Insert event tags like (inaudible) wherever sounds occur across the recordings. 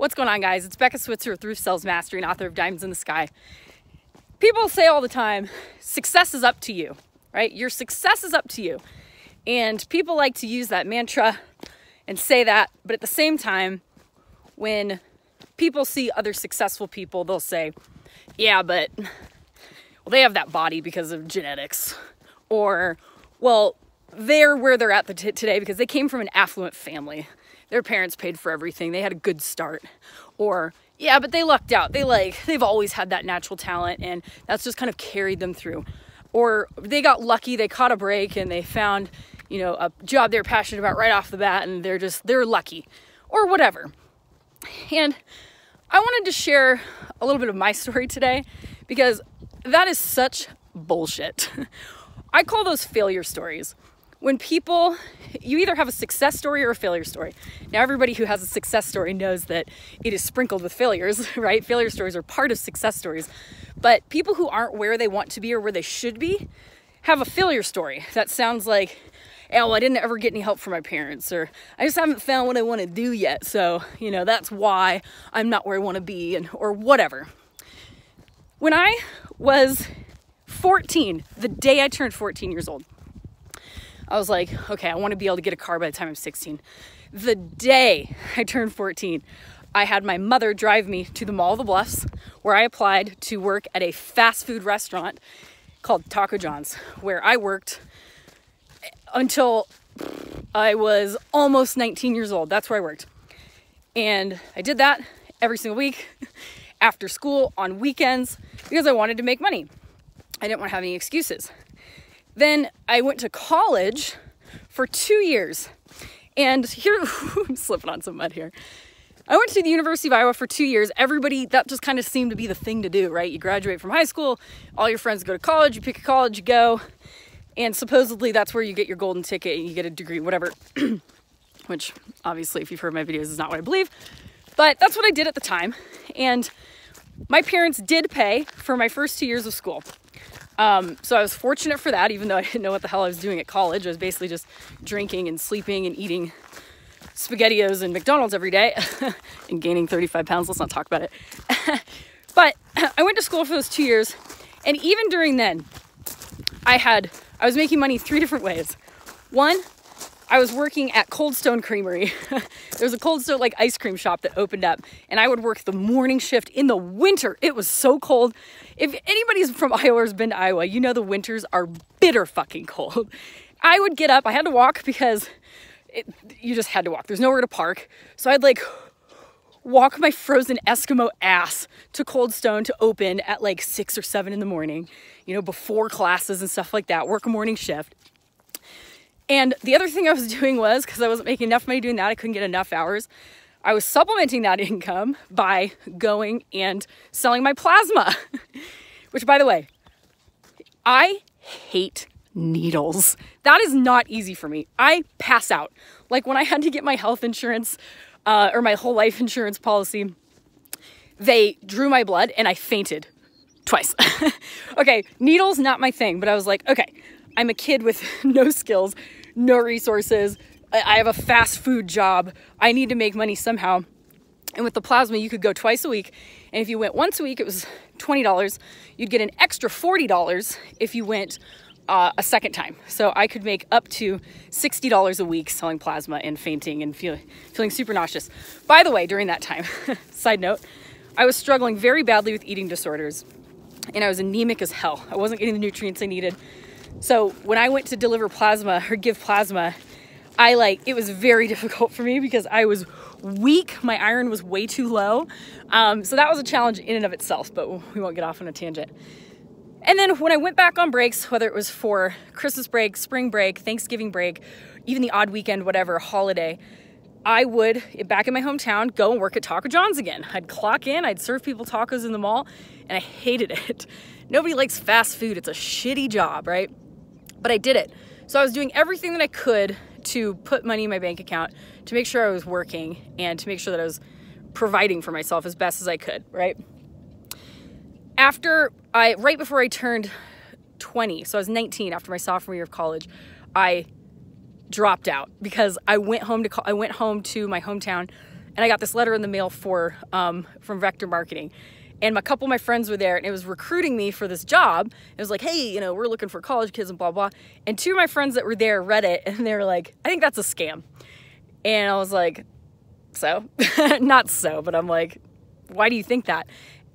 What's going on, guys? It's Becca Switzer with Roof Sales Mastery and author of Diamonds in the Sky. People say all the time, success is up to you, right? Your success is up to you. And people like to use that mantra and say that, but at the same time, when people see other successful people, they'll say, yeah, but well, they have that body because of genetics. Or, well, they're where they're at the today because they came from an affluent family their parents paid for everything. They had a good start. Or, yeah, but they lucked out. They like, they've always had that natural talent and that's just kind of carried them through. Or they got lucky, they caught a break and they found, you know, a job they're passionate about right off the bat and they're just, they're lucky. Or whatever. And I wanted to share a little bit of my (laughs) story today because that is such bullshit. (laughs) I call those failure stories when people, you either have a success story or a failure story. Now, everybody who has a success story knows that it is sprinkled with failures, (laughs) right? Failure stories are part of success stories. But people who aren't where they want to be or where they should be have a failure story that sounds like, oh, I didn't ever get any help from my parents, or I just haven't found what I want to do yet. So, you know, that's why I'm not where I want to be, and or whatever. When I was 14, the day I turned 14 years old, I was like, okay, I want to be able to get a car by the time I'm 16. The day I turned 14, I had my mother drive me to the Mall of the Bluffs where I applied to work at a fast food restaurant called Taco John's, where I worked until I was almost 19 years old. That's where I worked. And I did that every single week after school on weekends because I wanted to make money. I didn't want to have any excuses. Then I went to college for two years. And here, (laughs) I'm slipping on some mud here. I went to the University of Iowa for two years. Everybody, that just kind of seemed to be the thing to do, right? You graduate from high school, all your friends go to college, you pick a college, you go, and supposedly that's where you get your golden ticket and you get a degree, whatever. (clears throat) Which, obviously, if you've heard my videos, is not what I believe. But that's what I did at the time. And my parents did pay for my first two years of school. Um, so I was fortunate for that, even though I didn't know what the hell I was doing at college. I was basically just drinking and sleeping and eating SpaghettiOs and McDonald's every day (laughs) and gaining 35 pounds. Let's not talk about it. (laughs) but (clears throat) I went to school for those two years. And even during then, I had, I was making money three different ways. One, I was working at Cold Stone Creamery. (laughs) there was a Cold Stone like ice cream shop that opened up, and I would work the morning shift in the winter. It was so cold. If anybody's from (laughs) Iowa or has been to Iowa, you know the winters are bitter fucking cold. I would get up. I had to walk because it, you just had to walk. There's nowhere to park. So I'd like walk my frozen Eskimo ass to Cold Stone to open at like six or seven in the morning, you know, before classes and stuff like that, work a morning shift. And the other thing I was (laughs) doing was because I wasn't making enough money doing that, I couldn't get enough hours. I was supplementing that (laughs) income by going and selling my plasma, (laughs) which, by the way, I hate needles. That is not easy for me. I pass out. Like when I had to get my health insurance uh, or my whole life insurance policy, they drew my blood and I fainted twice. okay, needles, not my thing, but I was like, okay, I'm a kid with no skills no resources. I have a fast food job. I need to make money somehow. And with the plasma, you could go twice a week. And if you went once a week, it was $20. You'd get an extra $40 if you went uh, a second time. So I could make up to $60 a week selling plasma and fainting and feel, feeling super nauseous. By the way, during that time, (laughs) side note, I was struggling very badly with eating disorders and I was anemic as hell. I wasn't getting the nutrients I needed. So when I went to deliver plasma or give plasma, I like it was very (laughs) difficult for me because I was weak. My iron was way too low. Um, so that was a challenge in and of itself, but we won't get off on a tangent. And then when I went back on breaks, whether it was for Christmas break, spring break, Thanksgiving break, even the odd weekend, whatever, holiday, I would, back in my hometown, go and work at Taco John's again. I'd clock in, I'd serve people tacos in the mall, and I hated it. (laughs) Nobody likes fast food. It's a shitty job, right? but I did it. So I was doing everything that I could to put money in my bank account to make sure I was working and to make sure that I was providing for myself as best as I could, right? After I, right before I turned 20, so I was 19 after my sophomore year of college, I dropped out because I went home to call, I went home to my hometown and I got this letter in the mail for um, from Vector Marketing. And a couple of my friends were there, and it was recruiting me for this job. It was like, hey, you know, we're looking for college kids and blah, blah. And two of my friends that were there read it, and they were like, I think that's a scam. And I was like, so? (laughs) Not so, but I'm like, why do you think that?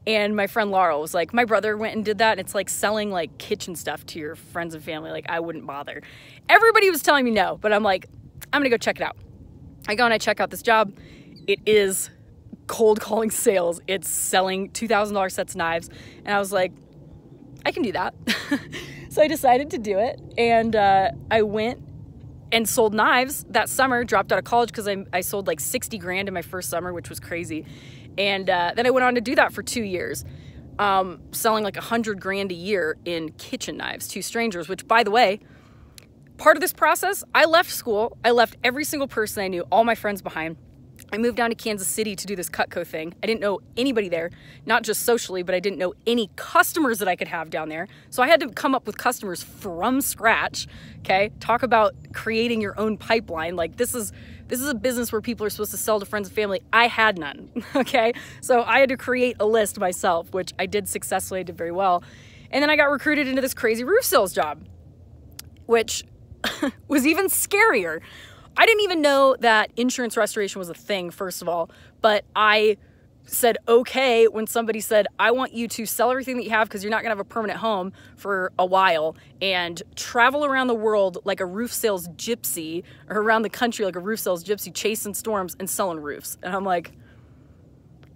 And my friend Laurel was like, my brother went and did that. And it's like selling like kitchen stuff to your friends and family. Like, I wouldn't bother. Everybody was telling me no, but I'm like, I'm gonna go check it out. I go and I check out this job. It is cold calling (laughs) sales. It's selling $2,000 sets of knives. And I was like, I can do that. (laughs) so I decided to do it. And uh, I went and sold knives that summer, dropped out of college because I, I sold like 60 grand in my first summer, which was crazy. And uh, then I went on to do that for two years, um, selling like 100 grand a year in kitchen knives to strangers, which, by the way, part of this process, I left school. I left every single person I knew, all my friends behind. I moved down to Kansas City to do this Cutco thing. I didn't know anybody there, not just socially, but I didn't know any customers that I could have down there. So I had to come up with customers from scratch. Okay. Talk about creating your own pipeline. Like this is this is a business where people are supposed to sell to friends and family. I had none. (laughs) Okay. So I had to create a list myself, which I did successfully, I did very well. And then I got recruited into this crazy roof sales job, which (laughs) was even scarier I didn't even know that insurance restoration was a thing, first of all, but I said okay when somebody said, I want you to sell everything that you have because you're not going to have a permanent home for a while and travel around the world like a roof sales gypsy or around the country like a roof sales gypsy, chasing storms and selling roofs. And I'm like,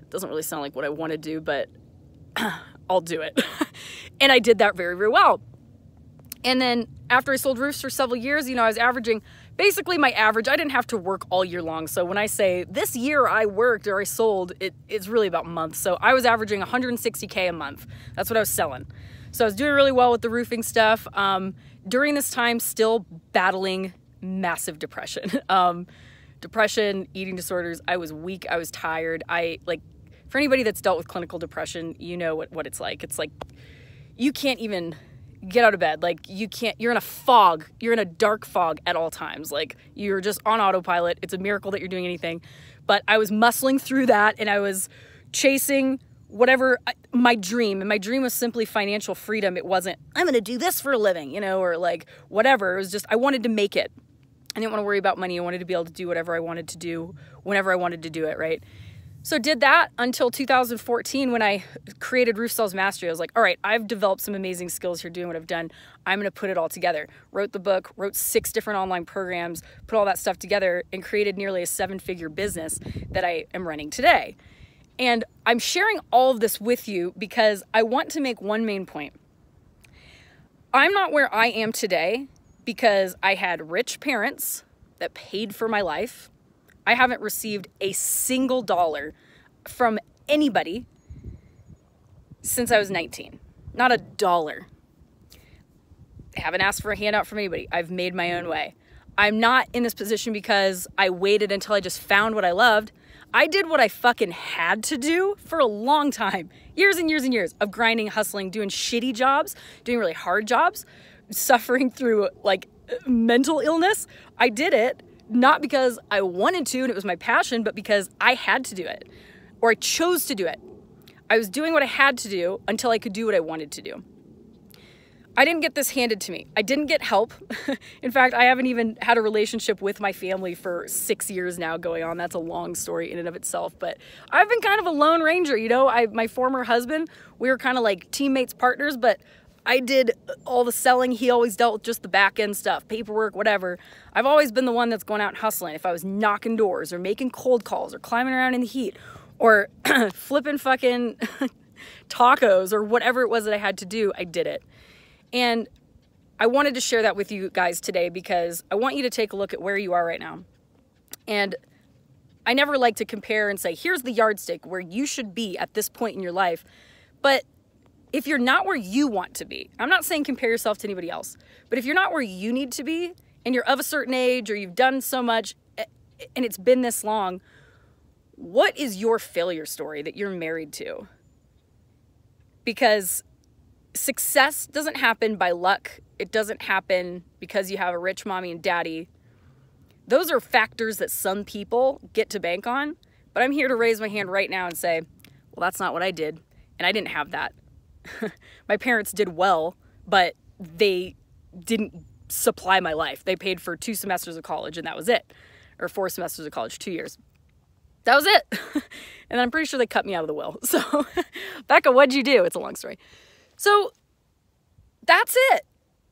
it doesn't really sound like what I want to do, but (clears throat) I'll do it. (laughs) and I did that very, very well. And then after I sold roofs for several years, you know, I was averaging basically my average. I didn't have to work all year long. So when I say this year I worked or I sold, it, it's really about months. So I was averaging 160K a month. That's what I was selling. So I was doing really well with the roofing stuff. Um, during this time, still battling massive depression. (laughs) um, depression, eating disorders. I was weak. I was tired. I like, for anybody that's dealt with clinical depression, you know what, what it's like. It's like you can't even get out of bed. Like you can't, you're in a fog. You're in a dark fog at all times. Like you're just on autopilot. It's a miracle that you're doing anything. But I was muscling through that and I was chasing whatever my dream. And my dream was simply financial freedom. It wasn't, I'm going to do this for a living, you know, or like whatever. It was just, I wanted to make it. I didn't want to worry about money. I wanted to be able to do whatever I wanted to do whenever I wanted to do it, right? So did that until 2014 when I created Roof Sales Mastery. I was like, all right, I've developed some amazing skills here doing what I've done. I'm going to put it all together. Wrote the book, wrote six different online programs, put all that stuff together and created nearly a seven-figure business that I am running today. And I'm sharing all of this with you because I want to make one main point. I'm not where I am today because I had rich parents that paid for my life I haven't received a single dollar from anybody since I was 19. Not a dollar. I haven't asked for a handout from anybody. I've made my own way. I'm not in this position because I waited until I just found what I loved. I did what I fucking had to do for a long time years and years and years of grinding, hustling, doing shitty jobs, doing really hard jobs, suffering through like mental illness. I did it not because I wanted to and it was my passion, but because I had to do it or I chose to do it. I was doing what I had to do until I could do what I wanted to do. I didn't get this handed to me. I didn't get help. (laughs) in fact, I haven't even had a relationship with my family for six years now going on. That's a long story in and of itself. But I've been kind of a lone ranger, you know. I my former husband, we were kind of like teammates, partners, but I did all the selling. He always dealt with just the back end stuff, paperwork, whatever. I've always been the one that's going out and hustling. If I was knocking doors or making cold calls or climbing around in the heat or (clears throat) flipping fucking (laughs) tacos or whatever it was that I had to do, I did it. And I wanted to share that with you guys today because I want you to take a look at where you are right now. And I never like to compare and say, here's the yardstick where you should be at this point in your life. But if you're not where you want to be, I'm not saying compare yourself to anybody else, but if you're not where you need to be and you're of a certain age or you've done so much eh, and it's been this long, what is your failure story that you're married to? Because success doesn't happen by luck, it doesn't happen because you have a rich mommy and daddy. Those are factors that some people get to bank on, But I'm here to raise my hand right now and say, well, that's not what I did. And I didn't have that. (laughs) my parents did well, but they didn't supply my life. They paid for two semesters of college and that was it. Or four semesters of college, two years. That was it. (laughs) and I'm pretty sure they cut me out of the will. (laughs) So, Becca, what'd you do? It's a long story. So, that's it.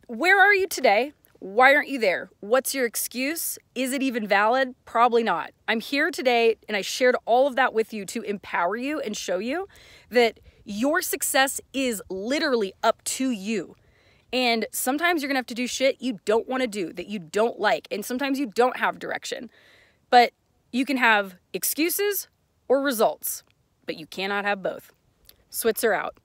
Where are you today? Why aren't you there? What's your excuse? Is it even valid? Probably not. I'm here today and I shared all of that with you to empower you and show you that your success is literally up to you. And sometimes you're gonna have to do shit you don't wanna do, that you don't like. And sometimes you don't have direction. But you can have excuses or results, but you cannot have both. Switzer out.